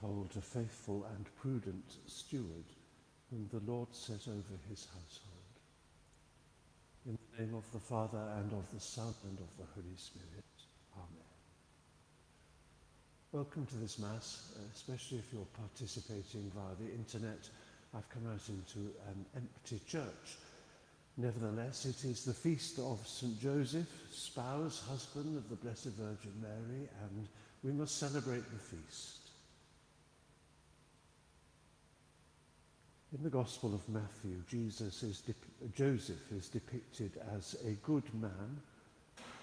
Behold, a faithful and prudent steward whom the Lord set over his household. In the name of the Father, and of the Son, and of the Holy Spirit. Amen. Welcome to this Mass, especially if you're participating via the internet. I've come out into an empty church. Nevertheless, it is the feast of St. Joseph, spouse, husband of the Blessed Virgin Mary, and we must celebrate the feast. In the Gospel of Matthew, Jesus is Joseph is depicted as a good man,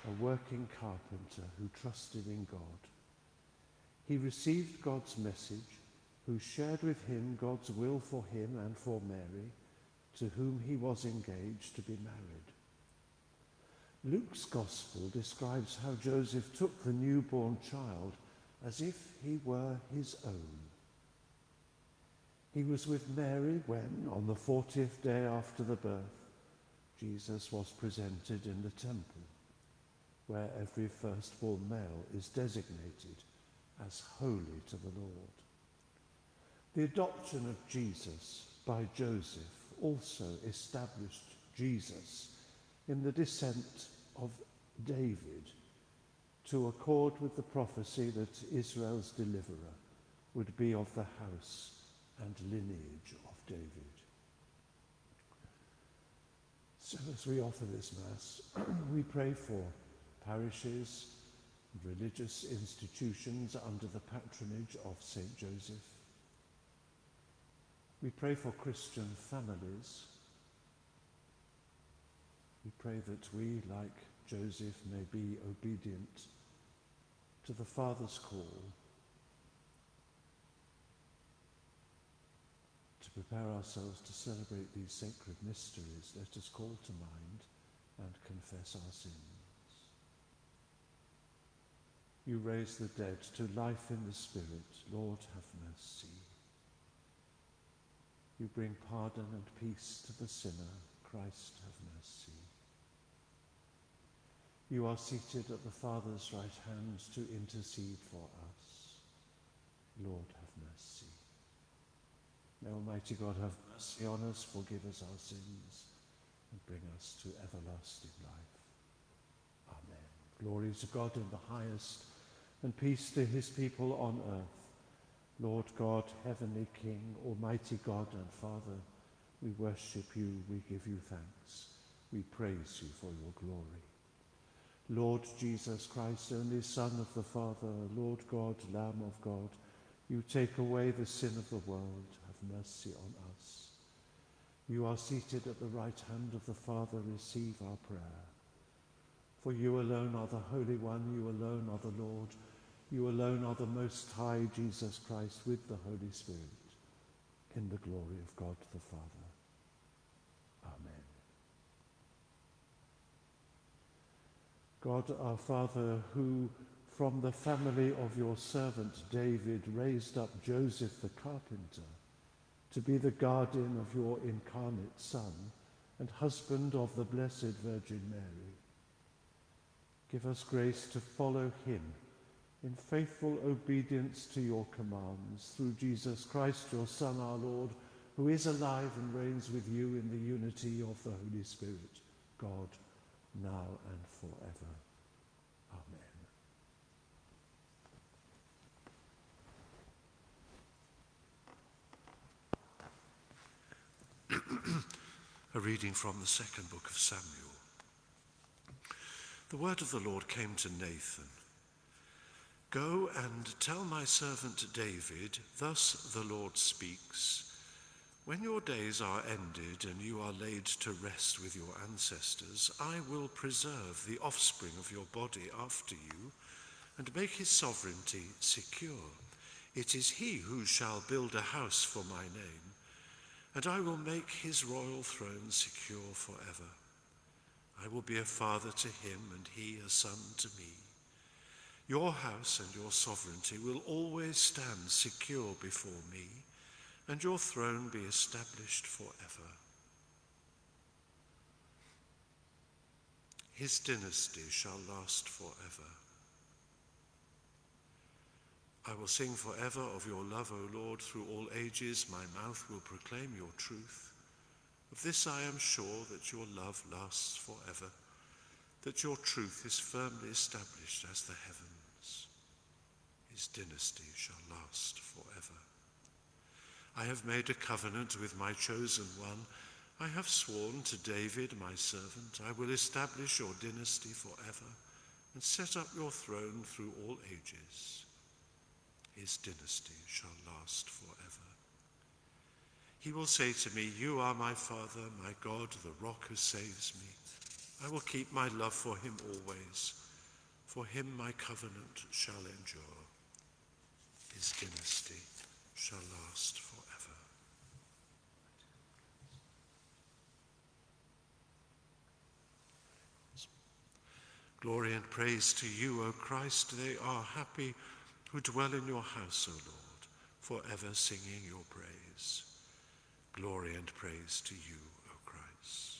a working carpenter who trusted in God. He received God's message, who shared with him God's will for him and for Mary, to whom he was engaged to be married. Luke's Gospel describes how Joseph took the newborn child as if he were his own he was with Mary when, on the 40th day after the birth, Jesus was presented in the temple, where every firstborn male is designated as holy to the Lord. The adoption of Jesus by Joseph also established Jesus in the descent of David to accord with the prophecy that Israel's deliverer would be of the house and lineage of David. So as we offer this Mass, we pray for parishes, religious institutions under the patronage of St. Joseph. We pray for Christian families. We pray that we, like Joseph, may be obedient to the Father's call prepare ourselves to celebrate these sacred mysteries, let us call to mind and confess our sins. You raise the dead to life in the Spirit. Lord, have mercy. You bring pardon and peace to the sinner. Christ, have mercy. You are seated at the Father's right hand to intercede for us. Lord, May Almighty God have mercy on us, forgive us our sins, and bring us to everlasting life. Amen. Glory to God in the highest, and peace to his people on earth. Lord God, heavenly King, almighty God and Father, we worship you, we give you thanks. We praise you for your glory. Lord Jesus Christ, only Son of the Father, Lord God, Lamb of God, you take away the sin of the world mercy on us. You are seated at the right hand of the Father, receive our prayer. For you alone are the Holy One, you alone are the Lord, you alone are the Most High, Jesus Christ, with the Holy Spirit, in the glory of God the Father. Amen. God our Father, who from the family of your servant David raised up Joseph the carpenter, to be the guardian of your incarnate Son and husband of the Blessed Virgin Mary. Give us grace to follow him in faithful obedience to your commands through Jesus Christ, your Son, our Lord, who is alive and reigns with you in the unity of the Holy Spirit, God, now and forever. A reading from the second book of Samuel. The word of the Lord came to Nathan Go and tell my servant David, Thus the Lord speaks. When your days are ended and you are laid to rest with your ancestors, I will preserve the offspring of your body after you and make his sovereignty secure. It is he who shall build a house for my name and I will make his royal throne secure forever. I will be a father to him, and he a son to me. Your house and your sovereignty will always stand secure before me, and your throne be established forever. His dynasty shall last forever. I will sing forever of your love, O Lord, through all ages. My mouth will proclaim your truth. Of this I am sure that your love lasts forever, that your truth is firmly established as the heavens. His dynasty shall last forever. I have made a covenant with my chosen one. I have sworn to David, my servant, I will establish your dynasty forever and set up your throne through all ages his dynasty shall last forever. He will say to me, You are my Father, my God, the rock who saves me. I will keep my love for him always. For him my covenant shall endure. His dynasty shall last forever. Glory and praise to you, O Christ. They are happy who dwell in your house, O Lord, forever singing your praise. Glory and praise to you, O Christ.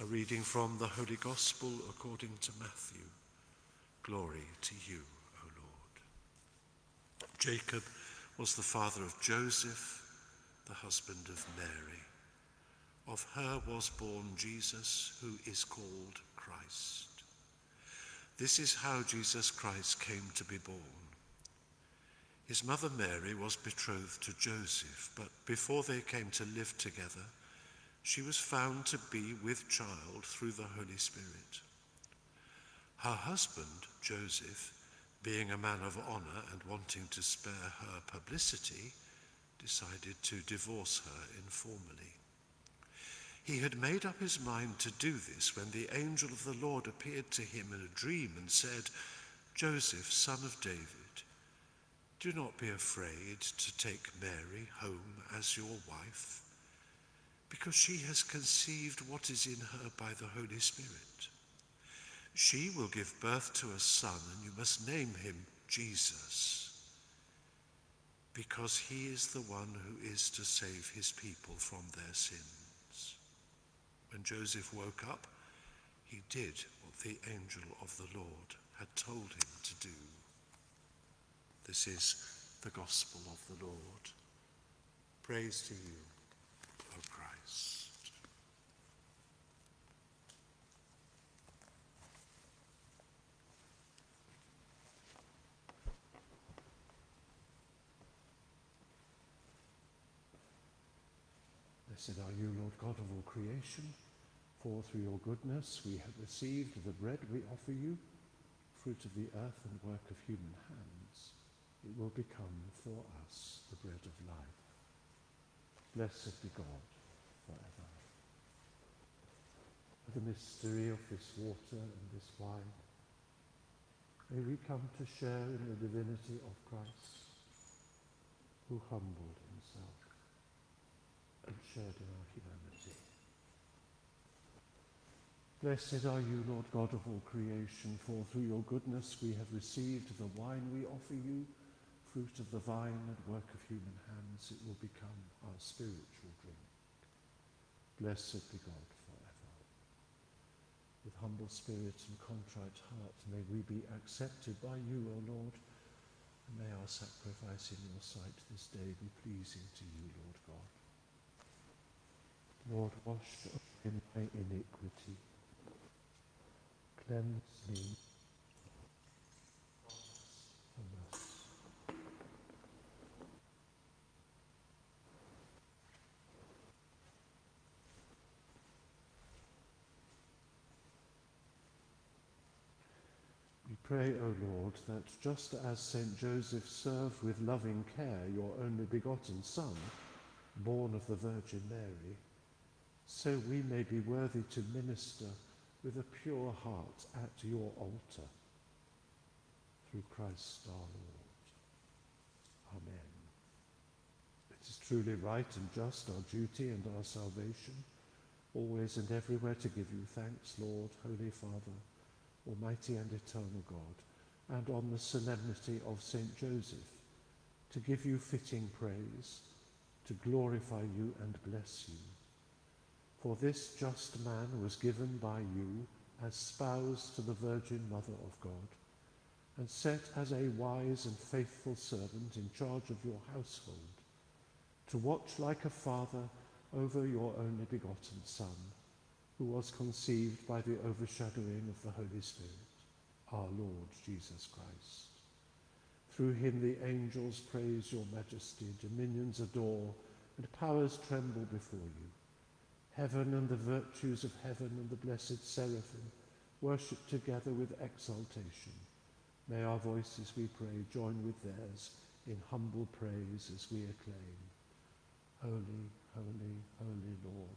A reading from the Holy Gospel according to Matthew. Glory to you, O Lord. Jacob was the father of Joseph, the husband of Mary. Of her was born Jesus, who is called Christ. This is how Jesus Christ came to be born. His mother Mary was betrothed to Joseph, but before they came to live together, she was found to be with child through the Holy Spirit. Her husband, Joseph, being a man of honor and wanting to spare her publicity, decided to divorce her informally. He had made up his mind to do this when the angel of the Lord appeared to him in a dream and said, Joseph, son of David, do not be afraid to take Mary home as your wife, because she has conceived what is in her by the Holy Spirit. She will give birth to a son, and you must name him Jesus, because he is the one who is to save his people from their sins. When Joseph woke up, he did what the angel of the Lord had told him to do. This is the gospel of the Lord. Praise to you, O Christ. Blessed are you, Lord God of all creation, for through your goodness we have received the bread we offer you, fruit of the earth and work of human hands it will become for us the bread of life. Blessed be God forever. For the mystery of this water and this wine, may we come to share in the divinity of Christ, who humbled himself and shared in our humanity. Blessed are you, Lord God of all creation, for through your goodness we have received the wine we offer you fruit of the vine and work of human hands, it will become our spiritual drink. Blessed be God forever. With humble spirit and contrite heart, may we be accepted by you, O Lord, and may our sacrifice in your sight this day be pleasing to you, Lord God. Lord, wash away my iniquity. Cleanse me Pray, O Lord, that just as St. Joseph served with loving care your only begotten Son, born of the Virgin Mary, so we may be worthy to minister with a pure heart at your altar. Through Christ our Lord. Amen. It is truly right and just, our duty and our salvation, always and everywhere to give you thanks, Lord, Holy Father, Almighty and eternal God, and on the solemnity of St. Joseph, to give you fitting praise, to glorify you and bless you. For this just man was given by you as spouse to the Virgin Mother of God, and set as a wise and faithful servant in charge of your household, to watch like a father over your only begotten Son, who was conceived by the overshadowing of the Holy Spirit, our Lord Jesus Christ. Through him the angels praise your majesty, dominions adore, and powers tremble before you. Heaven and the virtues of heaven and the blessed seraphim worship together with exaltation. May our voices, we pray, join with theirs in humble praise as we acclaim. Holy, holy, holy Lord,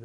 In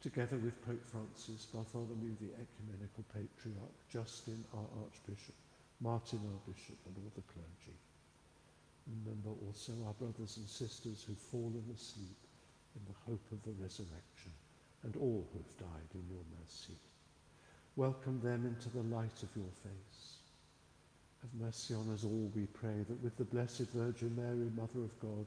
together with Pope Francis, Bartholomew the Ecumenical Patriarch, Justin our Archbishop, Martin our Bishop, and all the clergy. Remember also our brothers and sisters who've fallen asleep in the hope of the resurrection, and all who have died in your mercy. Welcome them into the light of your face. Have mercy on us all, we pray, that with the Blessed Virgin Mary, Mother of God,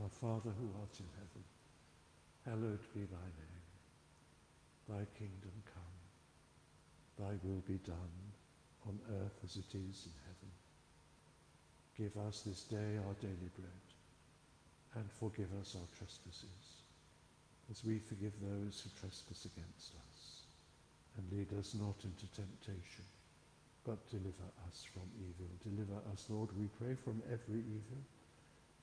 Our Father who art in heaven, hallowed be thy name. Thy kingdom come, thy will be done on earth as it is in heaven. Give us this day our daily bread, and forgive us our trespasses, as we forgive those who trespass against us. And lead us not into temptation, but deliver us from evil. Deliver us, Lord, we pray, from every evil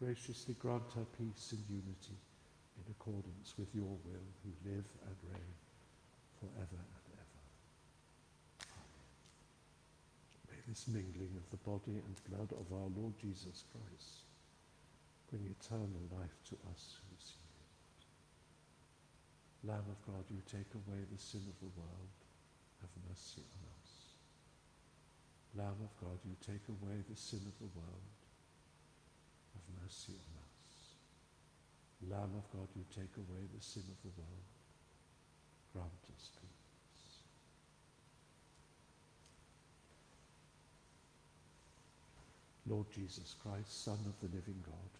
graciously grant her peace and unity in accordance with your will, who live and reign forever and ever. Amen. May this mingling of the body and blood of our Lord Jesus Christ bring eternal life to us who see it. Lamb of God, you take away the sin of the world, have mercy on us. Lamb of God, you take away the sin of the world, have mercy on us. Lamb of God, you take away the sin of the world, grant us peace. Lord Jesus Christ, Son of the living God,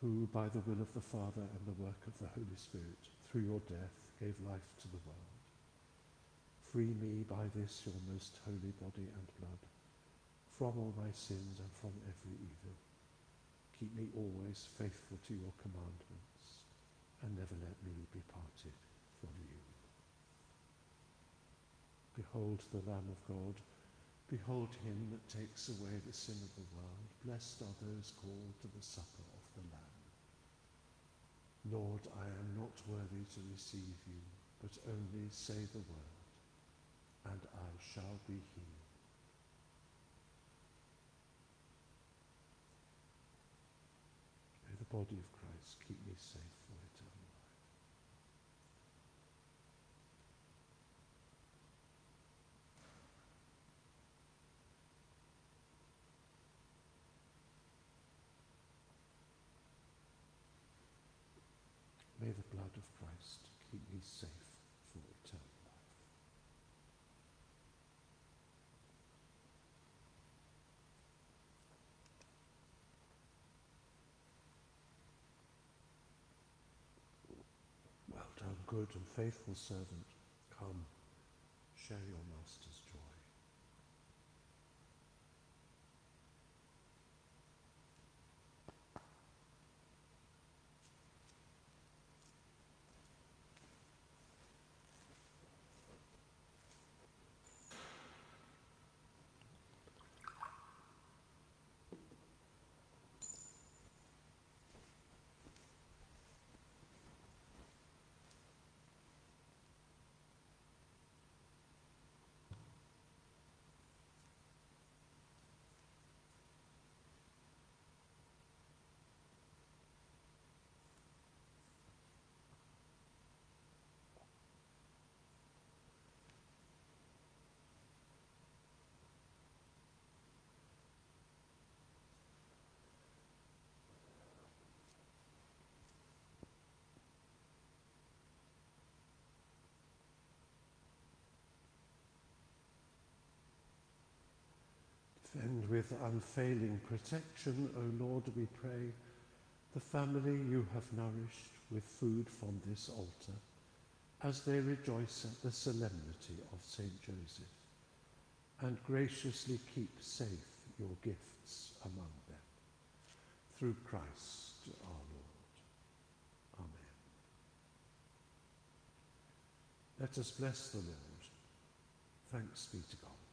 who by the will of the Father and the work of the Holy Spirit, through your death, gave life to the world, free me by this your most holy body and blood from all my sins and from every evil. Keep me always faithful to your commandments and never let me be parted from you. Behold the Lamb of God. Behold him that takes away the sin of the world. Blessed are those called to the supper of the Lamb. Lord, I am not worthy to receive you, but only say the word, and I shall be healed. The body of Christ, keep me safe for eternal life. May the blood of Christ keep me safe for eternal good and faithful servant, come, share your master's and with unfailing protection, O Lord, we pray, the family you have nourished with food from this altar, as they rejoice at the solemnity of St. Joseph, and graciously keep safe your gifts among them. Through Christ our Lord. Amen. Let us bless the Lord. Thanks be to God.